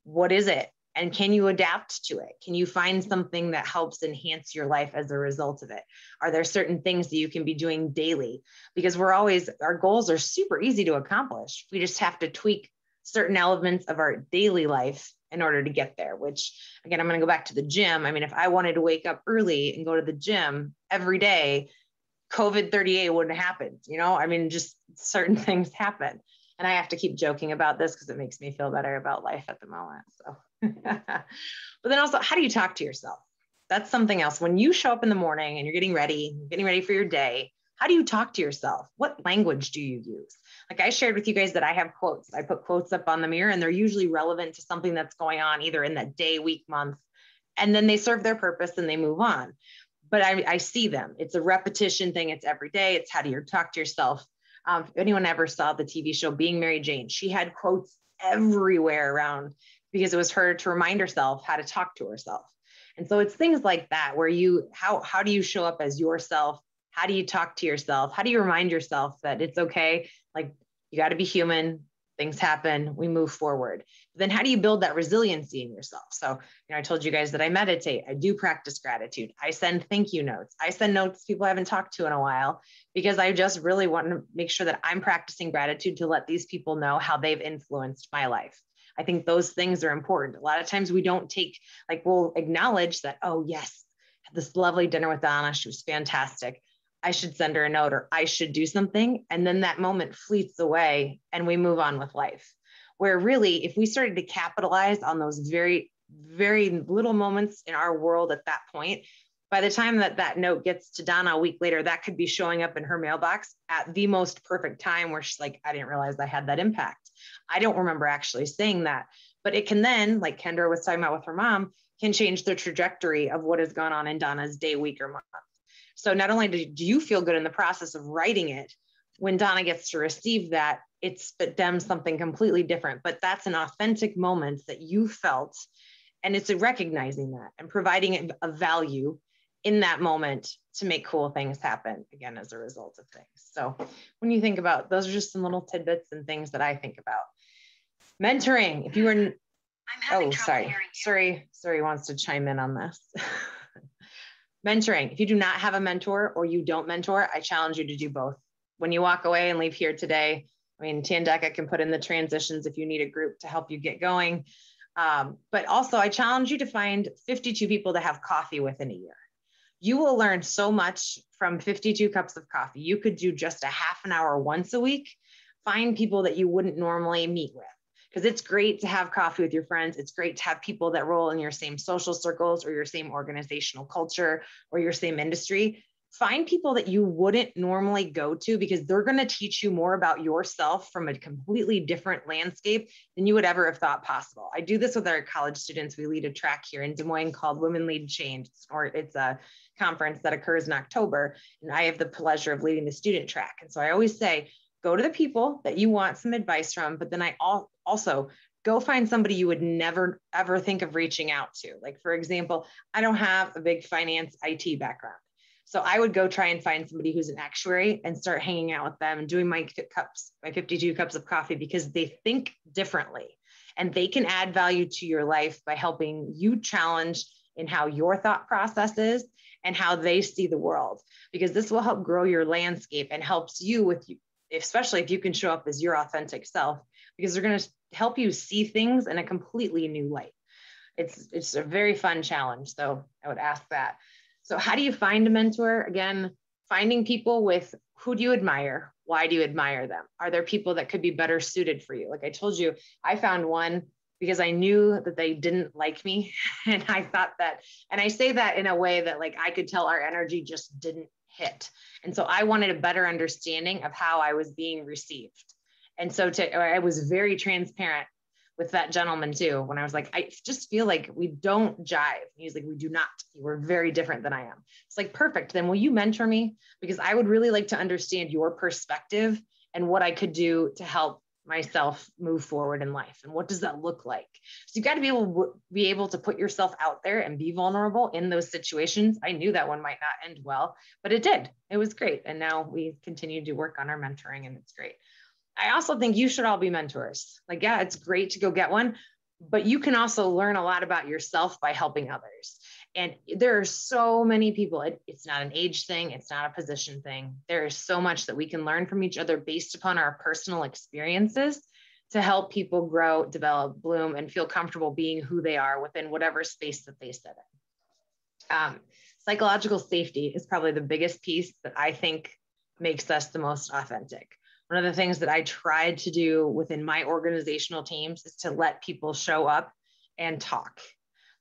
what is it? And can you adapt to it? Can you find something that helps enhance your life as a result of it? Are there certain things that you can be doing daily? Because we're always, our goals are super easy to accomplish. We just have to tweak certain elements of our daily life in order to get there, which again, I'm going to go back to the gym. I mean, if I wanted to wake up early and go to the gym every day, COVID 38 wouldn't have happened. You know, I mean, just certain things happen. And I have to keep joking about this because it makes me feel better about life at the moment. So but then also, how do you talk to yourself? That's something else. When you show up in the morning and you're getting ready, getting ready for your day, how do you talk to yourself? What language do you use? Like I shared with you guys that I have quotes. I put quotes up on the mirror and they're usually relevant to something that's going on either in that day, week, month, and then they serve their purpose and they move on. But I, I see them. It's a repetition thing. It's every day. It's how do you talk to yourself? Um, if anyone ever saw the TV show Being Mary Jane, she had quotes everywhere around because it was her to remind herself how to talk to herself. And so it's things like that where you how how do you show up as yourself? How do you talk to yourself? How do you remind yourself that it's okay? Like you got to be human. Things happen. We move forward. But then how do you build that resiliency in yourself? So, you know, I told you guys that I meditate. I do practice gratitude. I send thank you notes. I send notes people I haven't talked to in a while because I just really want to make sure that I'm practicing gratitude to let these people know how they've influenced my life. I think those things are important. A lot of times we don't take, like, we'll acknowledge that, oh, yes, had this lovely dinner with Donna. She was fantastic. I should send her a note or I should do something. And then that moment fleets away and we move on with life. Where really, if we started to capitalize on those very, very little moments in our world at that point, by the time that that note gets to Donna a week later, that could be showing up in her mailbox at the most perfect time where she's like, I didn't realize I had that impact. I don't remember actually saying that, but it can then, like Kendra was talking about with her mom, can change the trajectory of what has gone on in Donna's day, week, or month. So not only do you feel good in the process of writing it, when Donna gets to receive that, it's them something completely different. But that's an authentic moment that you felt. And it's recognizing that and providing it a value in that moment to make cool things happen again as a result of things. So when you think about those are just some little tidbits and things that I think about. Mentoring, if you were oh sorry, sorry, sorry wants to chime in on this. Mentoring, if you do not have a mentor or you don't mentor, I challenge you to do both. When you walk away and leave here today, I mean, Tandeka can put in the transitions if you need a group to help you get going. Um, but also, I challenge you to find 52 people to have coffee with in a year you will learn so much from 52 cups of coffee. You could do just a half an hour once a week, find people that you wouldn't normally meet with. Because it's great to have coffee with your friends. It's great to have people that roll in your same social circles or your same organizational culture or your same industry find people that you wouldn't normally go to because they're going to teach you more about yourself from a completely different landscape than you would ever have thought possible. I do this with our college students. We lead a track here in Des Moines called Women Lead Change, or it's a conference that occurs in October. And I have the pleasure of leading the student track. And so I always say, go to the people that you want some advice from, but then I also go find somebody you would never ever think of reaching out to. Like, for example, I don't have a big finance IT background. So I would go try and find somebody who's an actuary and start hanging out with them and doing my cups, my 52 cups of coffee because they think differently. And they can add value to your life by helping you challenge in how your thought process is and how they see the world because this will help grow your landscape and helps you with you especially if you can show up as your authentic self because they're going to help you see things in a completely new light. It's it's a very fun challenge so i would ask that so, how do you find a mentor? Again, finding people with who do you admire? Why do you admire them? Are there people that could be better suited for you? Like I told you, I found one because I knew that they didn't like me. And I thought that, and I say that in a way that like I could tell our energy just didn't hit. And so I wanted a better understanding of how I was being received. And so to, I was very transparent with that gentleman too when I was like, I just feel like we don't jive. He's like, we do not. You are very different than I am. It's like, perfect. Then will you mentor me? Because I would really like to understand your perspective and what I could do to help myself move forward in life and what does that look like so you got to be able be able to put yourself out there and be vulnerable in those situations i knew that one might not end well but it did it was great and now we continue to work on our mentoring and it's great i also think you should all be mentors. Like yeah it's great to go get one but you can also learn a lot about yourself by helping others. And there are so many people it, it's not an age thing it's not a position thing. There is so much that we can learn from each other based upon our personal experiences to help people grow develop bloom and feel comfortable being who they are within whatever space that they sit in. Um, psychological safety is probably the biggest piece that i think makes us the most authentic one of the things that i tried to do within my organizational teams is to let people show up and talk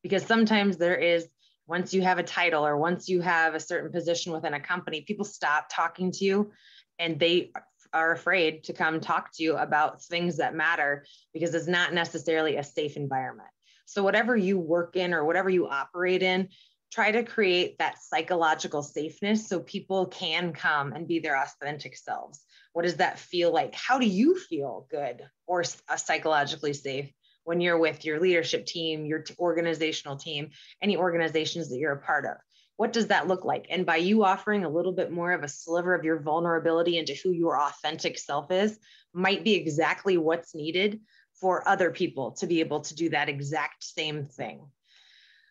because sometimes there is once you have a title or once you have a certain position within a company, people stop talking to you and they are afraid to come talk to you about things that matter because it's not necessarily a safe environment. So, whatever you work in or whatever you operate in, try to create that psychological safeness so people can come and be their authentic selves. What does that feel like? How do you feel good or uh, psychologically safe? when you're with your leadership team, your t- organizational team, any organizations that you're a part of. What does that look like? And by you offering a little bit more of a sliver of your vulnerability into who your authentic self is, might be exactly what's needed for other people to be able to do that exact same thing.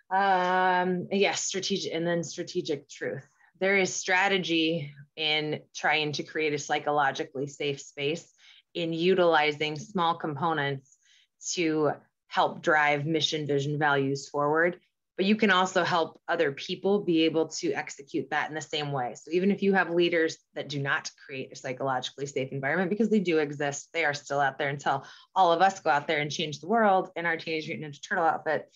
Um, yes, strategic, and then strategic truth. There is strategy in trying to create a psychologically safe space in utilizing small components to help drive mission, vision, values forward. But you can also help other people be able to execute that in the same way. So even if you have leaders that do not create a psychologically safe environment, because they do exist, they are still out there until all of us go out there and change the world in our Teenage Mutant Ninja Turtle outfits.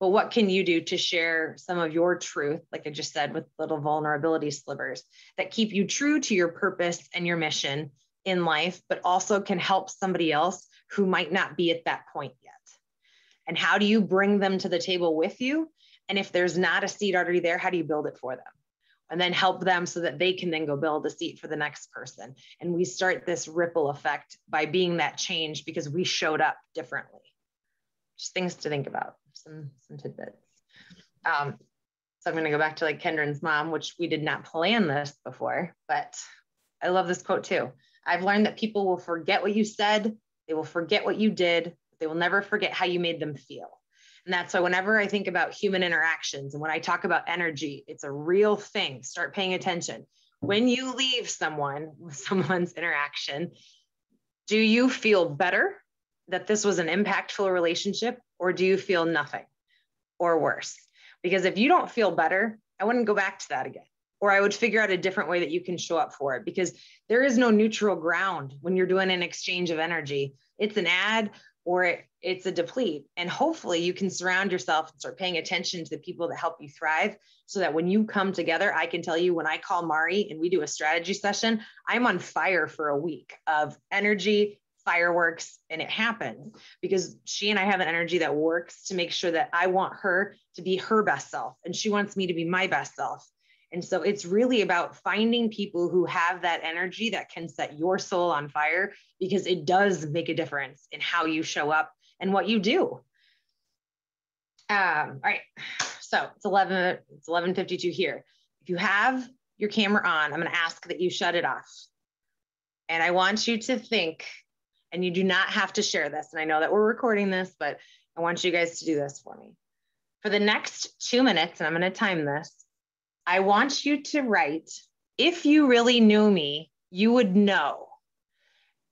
But what can you do to share some of your truth, like I just said, with little vulnerability slivers that keep you true to your purpose and your mission in life, but also can help somebody else who might not be at that point yet. And how do you bring them to the table with you? And if there's not a seat already there, how do you build it for them? And then help them so that they can then go build a seat for the next person. And we start this ripple effect by being that change because we showed up differently. Just things to think about, some, some tidbits. Um, so I'm going to go back to like Kendron's mom, which we did not plan this before, but I love this quote too. I've learned that people will forget what you said, they will forget what you did, they will never forget how you made them feel. And that's why whenever I think about human interactions and when I talk about energy, it's a real thing. Start paying attention. When you leave someone with someone's interaction, do you feel better that this was an impactful relationship or do you feel nothing or worse? Because if you don't feel better, I wouldn't go back to that again or I would figure out a different way that you can show up for it because there is no neutral ground when you're doing an exchange of energy. It's an add or it, it's a deplete. And hopefully you can surround yourself and start paying attention to the people that help you thrive so that when you come together, I can tell you when I call Mari and we do a strategy session, I'm on fire for a week of energy, fireworks, and it happens because she and I have an energy that works to make sure that I want her to be her best self and she wants me to be my best self. And so it's really about finding people who have that energy that can set your soul on fire because it does make a difference in how you show up and what you do. Um, all right. So it's 11, it's 1152 here. If you have your camera on, I'm going to ask that you shut it off. And I want you to think, and you do not have to share this. And I know that we're recording this, but I want you guys to do this for me. For the next two minutes, and I'm going to time this, I want you to write, if you really knew me, you would know.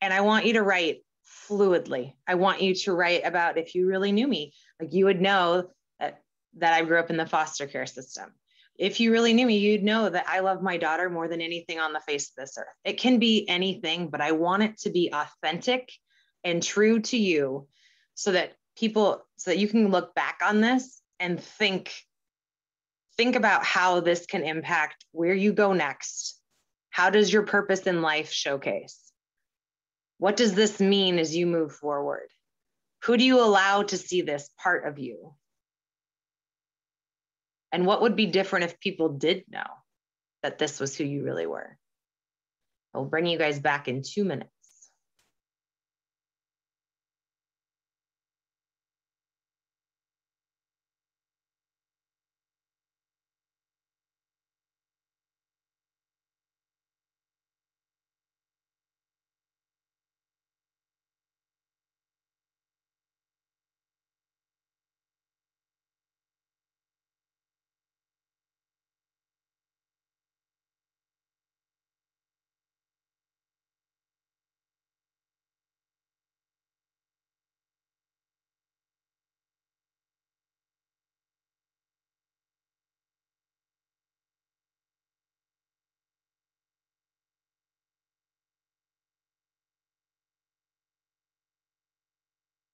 And I want you to write fluidly. I want you to write about if you really knew me, like you would know that, that I grew up in the foster care system. If you really knew me, you'd know that I love my daughter more than anything on the face of this earth. It can be anything, but I want it to be authentic and true to you so that people so that you can look back on this and think think about how this can impact where you go next. How does your purpose in life showcase? What does this mean as you move forward? Who do you allow to see this part of you? And what would be different if people did know that this was who you really were? I'll bring you guys back in two minutes.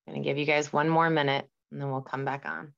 I'm gonna give you guys one more minute and then we'll come back on.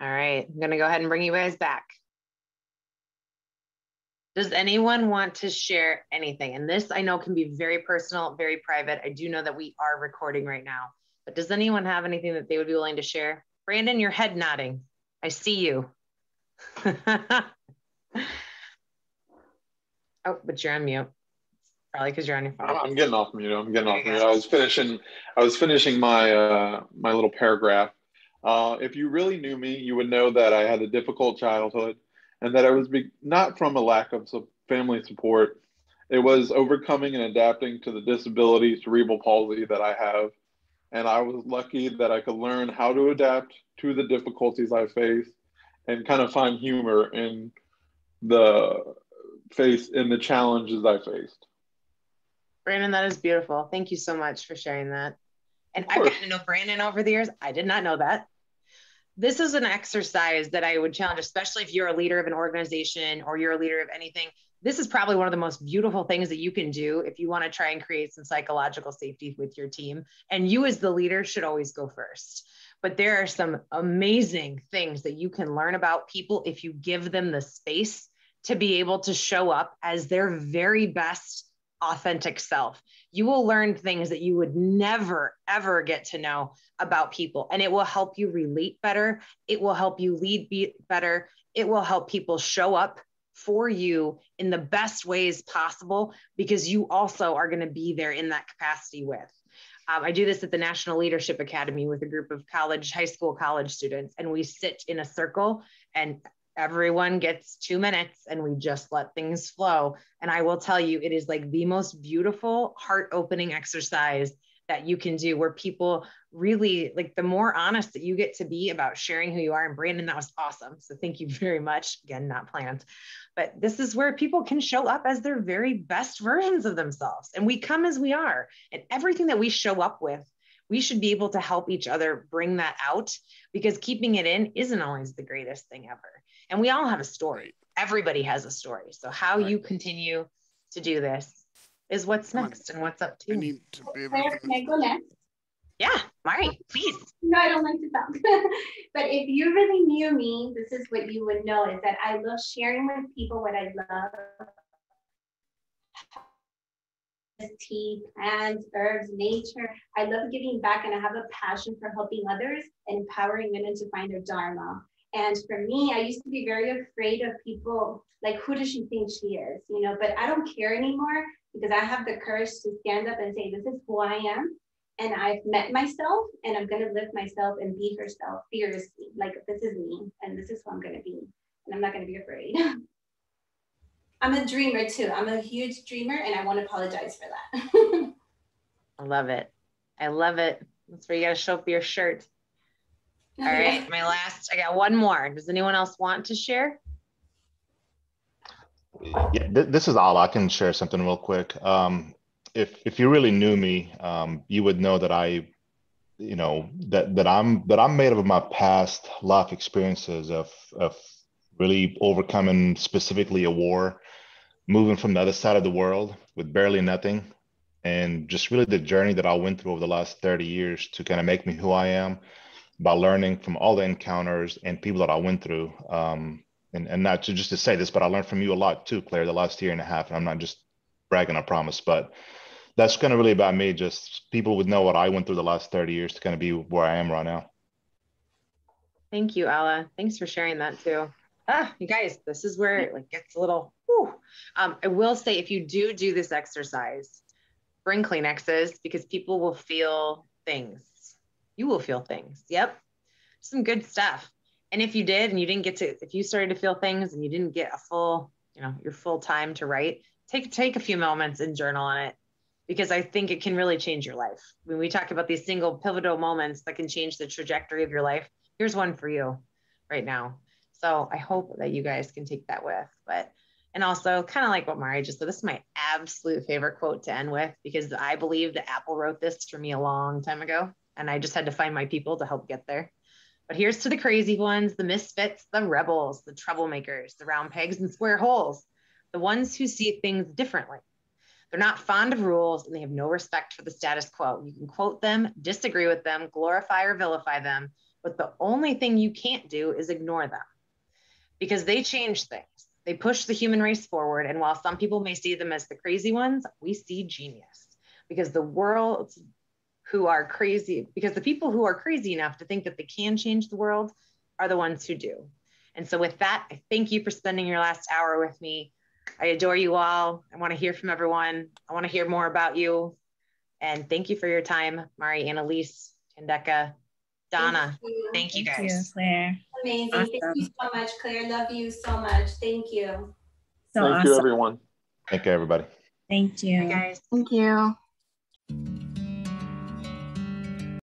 All right, I'm gonna go ahead and bring you guys back. Does anyone want to share anything? And this I know can be very personal, very private. I do know that we are recording right now, but does anyone have anything that they would be willing to share? Brandon, your head nodding. I see you. oh, but you're on mute. Probably because you're on your phone. I'm getting off mute. I'm getting off mute. I was finishing. I was finishing my uh, my little paragraph uh, if you really knew me, you would know that I had a difficult childhood and that I was be- not from a lack of family support. It was overcoming and adapting to the disability, cerebral palsy that I have. And I was lucky that I could learn how to adapt to the difficulties I face and kind of find humor in the face in the challenges I faced. Brandon, that is beautiful. Thank you so much for sharing that. And I've gotten to know Brandon over the years. I did not know that. This is an exercise that I would challenge, especially if you're a leader of an organization or you're a leader of anything. This is probably one of the most beautiful things that you can do if you want to try and create some psychological safety with your team. And you, as the leader, should always go first. But there are some amazing things that you can learn about people if you give them the space to be able to show up as their very best authentic self. You will learn things that you would never, ever get to know about people. And it will help you relate better. It will help you lead be better. It will help people show up for you in the best ways possible because you also are going to be there in that capacity with. Um, I do this at the National Leadership Academy with a group of college, high school, college students, and we sit in a circle and everyone gets two minutes and we just let things flow. And I will tell you, it is like the most beautiful, heart opening exercise that you can do where people really like the more honest that you get to be about sharing who you are. And Brandon, that was awesome. So thank you very much. Again, not planned, but this is where people can show up as their very best versions of themselves. And we come as we are. And everything that we show up with, we should be able to help each other bring that out because keeping it in isn't always the greatest thing ever. And we all have a story. Everybody has a story. So how right. you continue to do this is what's next and what's up to. I need to be able to. Can I go next? Yeah, Mari, please. No, I don't like to talk. but if you really knew me, this is what you would know is that I love sharing with people what I love. Tea, plants, herbs, nature. I love giving back and I have a passion for helping others and empowering women to find their dharma. And for me, I used to be very afraid of people like, who does she think she is? You know, but I don't care anymore because I have the courage to stand up and say, this is who I am. And I've met myself and I'm going to live myself and be herself fearlessly. Like, this is me and this is who I'm going to be. And I'm not going to be afraid. I'm a dreamer too. I'm a huge dreamer and I won't apologize for that. I love it. I love it. That's where you got to show up your shirt. All right, my last, I got one more. Does anyone else want to share? Yeah, th this is all. I can share something real quick. Um, if if you really knew me, um, you would know that I, you know, that that I'm that I'm made up of my past life experiences of of really overcoming specifically a war, moving from the other side of the world with barely nothing, and just really the journey that I went through over the last 30 years to kind of make me who I am by learning from all the encounters and people that I went through. Um, and, and not to just to say this, but I learned from you a lot too, Claire, the last year and a half. And I'm not just bragging, I promise, but that's kind of really about me. Just people would know what I went through the last 30 years to kind of be where I am right now. Thank you, Ella. Thanks for sharing that too. Ah, you guys, this is where it like gets a little. Um, I will say if you do do this exercise, bring Kleenexes because people will feel things. You will feel things. Yep. Some good stuff. And if you did and you didn't get to, if you started to feel things and you didn't get a full, you know, your full time to write, take take a few moments and journal on it because I think it can really change your life. When we talk about these single pivotal moments that can change the trajectory of your life, here's one for you right now. So I hope that you guys can take that with. But and also kind of like what Mari just said, this is my absolute favorite quote to end with because I believe that Apple wrote this for me a long time ago. And I just had to find my people to help get there. But here's to the crazy ones, the misfits, the rebels, the troublemakers, the round pegs and square holes, the ones who see things differently. They're not fond of rules and they have no respect for the status quo. You can quote them, disagree with them, glorify or vilify them, but the only thing you can't do is ignore them because they change things. They push the human race forward. And while some people may see them as the crazy ones, we see genius because the world who are crazy, because the people who are crazy enough to think that they can change the world are the ones who do. And so, with that, I thank you for spending your last hour with me. I adore you all. I want to hear from everyone. I want to hear more about you. And thank you for your time, Mari, Annalise, Tandeka, Donna. Thank you, thank you guys. Thank you, Claire. Amazing. Awesome. Thank you so much, Claire. Love you so much. Thank you. So thank awesome. you, everyone. Thank you, everybody. Thank you. Bye, guys. Thank you.